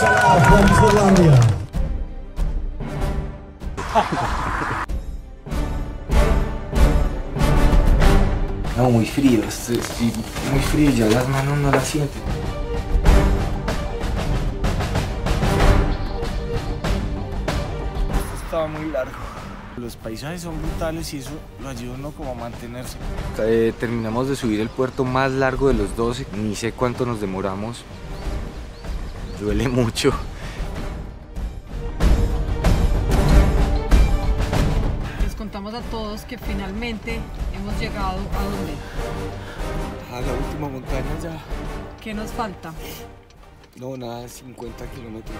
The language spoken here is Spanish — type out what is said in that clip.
Groenlandia. No, muy frío, estoy, estoy muy frío, ya las manos no las siento. Estaba muy largo. Los paisajes son brutales y eso lo ayuda uno como a mantenerse. Eh, terminamos de subir el puerto más largo de los 12, ni sé cuánto nos demoramos. Duele mucho. Les contamos a todos que finalmente hemos llegado a donde. A la última montaña ya. ¿Qué nos falta? No, nada, 50 kilómetros.